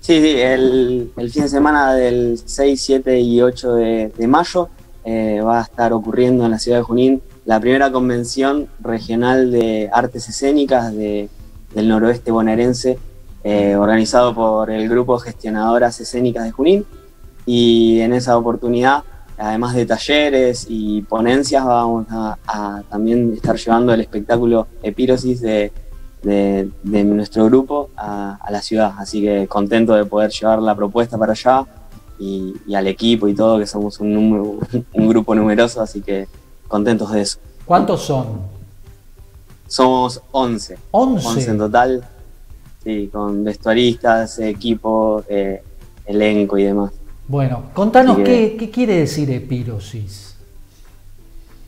Sí, sí, el, fin de semana del 6, 7 y 8 de, mayo eh, va a estar ocurriendo en la ciudad de Junín la primera convención regional de artes escénicas del noroeste bonaerense, eh, organizado por el grupo Gestionadoras Escénicas de Junín. Y en esa oportunidad, además de talleres y ponencias, vamos a, también estar llevando el espectáculo Epirosis de, nuestro grupo a, la ciudad. Así que contento de poder llevar la propuesta para allá y, al equipo y todo, que somos un, un grupo numeroso, así que contentos de eso. ¿Cuántos son? Somos 11. 11. 11 en total. Sí, con vestuaristas, equipo, eh, elenco y demás. Bueno, contanos qué, quiere decir epirosis.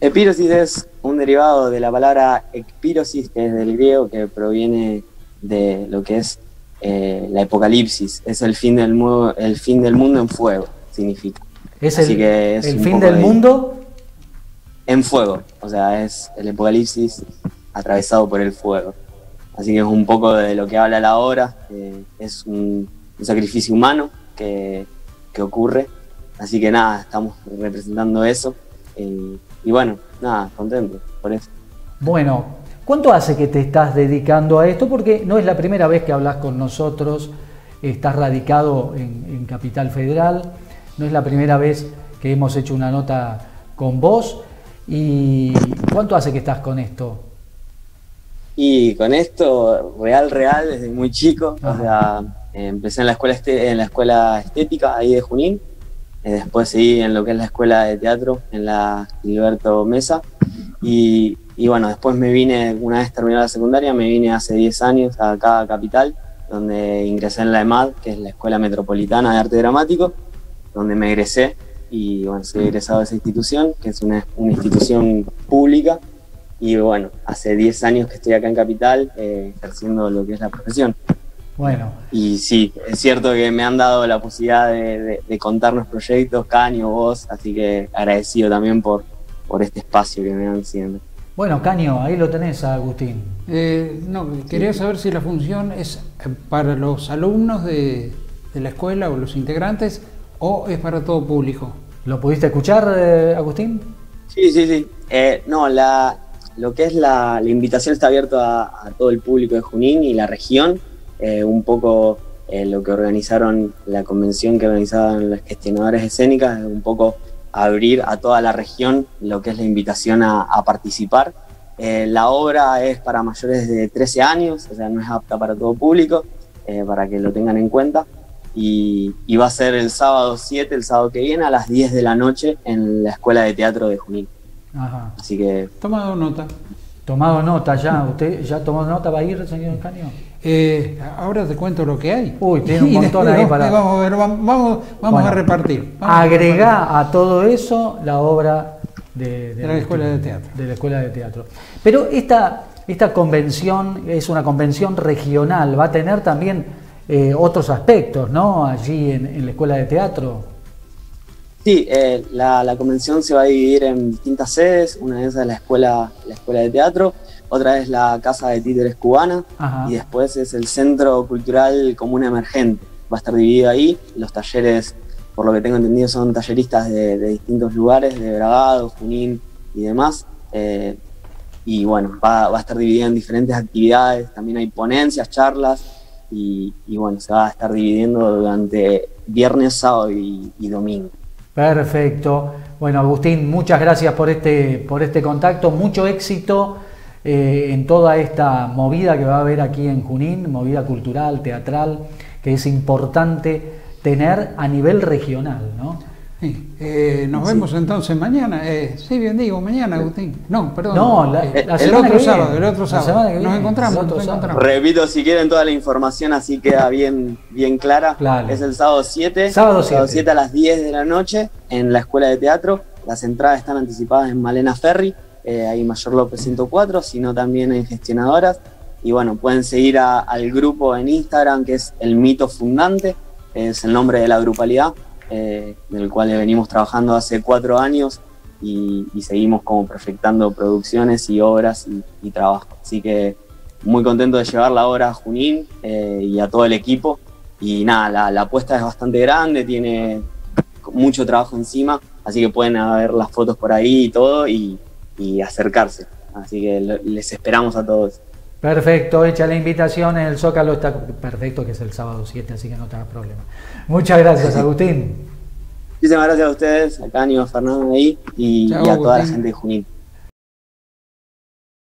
Epirosis es un derivado de la palabra epirosis, que es del griego, que proviene de lo que es eh, la apocalipsis. Es el fin, del mundo, el fin del mundo en fuego, significa. ¿Es el, el fin del mundo? En fuego. O sea, es el apocalipsis atravesado por el fuego. Así que es un poco de lo que habla la obra, es un, sacrificio humano que, ocurre. Así que nada, estamos representando eso. Eh, y bueno, nada, contento por eso. Bueno, ¿cuánto hace que te estás dedicando a esto? Porque no es la primera vez que hablas con nosotros, estás radicado en, en Capital Federal, no es la primera vez que hemos hecho una nota con vos. ¿Y cuánto hace que estás con esto? Y con esto, real, real, desde muy chico. O sea, empecé en la escuela este, en la escuela estética ahí de Junín. Eh, después seguí en lo que es la escuela de teatro, en la Gilberto Mesa. Y, bueno, después me vine, una vez terminada la secundaria, me vine hace 10 años acá a Capital, donde ingresé en la EMAD, que es la Escuela Metropolitana de Arte Dramático, donde me egresé y bueno, soy egresado de esa institución, que es una, una institución pública y bueno, hace 10 años que estoy acá en Capital eh, ejerciendo lo que es la profesión. Bueno. Y sí, es cierto que me han dado la posibilidad de, contarnos proyectos, Caño, vos, así que agradecido también por, por este espacio que me dan siempre. Bueno, Caño, ahí lo tenés, Agustín. Eh, no, quería saber si la función es para los alumnos de, de, la escuela o los integrantes o es para todo público. ¿Lo pudiste escuchar, eh, Agustín? Sí, sí, sí. no, la, lo que es la, invitación está abierta a, todo el público de Junín y la región, eh, un poco eh, lo que organizaron, la convención que organizaban las gestionadores escénicas, un poco abrir a toda la región lo que es la invitación a, participar. Eh, la obra es para mayores de 13 años, o sea, no es apta para todo público, para que lo tengan en cuenta. Y, y, va a ser el sábado 7, el sábado que viene, a las 10 de la noche en la Escuela de Teatro de Junín. Ajá. Así que. Tomado nota. Tomado nota ya. ¿Usted ya tomó nota? ¿Va a ir, señor Caño? Eh, ahora te cuento lo que hay. Uy, tiene un montón ahí para. Vamos a ver, vamos, vamos, a repartir. agrega a todo eso la obra de, la escuela de teatro. De la escuela de teatro. Pero esta, esta convención es una convención regional, va a tener también eh, otros aspectos, ¿no? Allí en la escuela de teatro. Sí, eh, la, convención se va a dividir en distintas sedes. Una de esas es la escuela, la escuela de teatro, otra es la Casa de Títeres Cubana y después es el Centro Cultural Común Emergente. Va a estar dividido ahí. Los talleres, por lo que tengo entendido, son talleristas de, distintos lugares, de Bragado, Junín y demás. Eh, y bueno, va, a estar dividido en diferentes actividades. También hay ponencias, charlas y, bueno, se va a estar dividiendo durante viernes, sábado y domingo. Perfecto. Bueno, Agustín, muchas gracias por este, por este contacto. Mucho éxito eh, en toda esta movida que va a haber aquí en Junín, movida cultural, teatral, que es importante tener a nivel regional, ¿no? Eh, nos vemos entonces mañana. Eh, sí, bien digo, mañana, Agustín. No, perdón. No, eh, el otro sábado, el otro sábado. Nos encontramos, Repito, si quieren toda la información así queda bien, bien clara. Es el sábado 7. Sábado 7. Sábado 7 a las 10 de la noche en la Escuela de Teatro. Las entradas están anticipadas en Malena Ferry, ahí Mayor López 104, sino también en gestionadoras. Y bueno, pueden seguir al grupo en Instagram, que es El Mito Fundante, es el nombre de la grupalidad eh, del cual venimos trabajando hace cuatro años y, seguimos como proyectando producciones y obras y, trabajo. Así que muy contento de llevar la obra a Junín eh, y a todo el equipo y nada, la, apuesta es bastante grande, tiene mucho trabajo encima, así que pueden ver las fotos por ahí y todo y, acercarse. Así que les esperamos a todos. Perfecto, hecha la invitación, en el Zócalo está perfecto, que es el sábado 7, así que no tenga problema. Muchas gracias, Agustín. Muchísimas gracias a ustedes, a Canio, a Fernando ahí y, a toda la gente de Junín.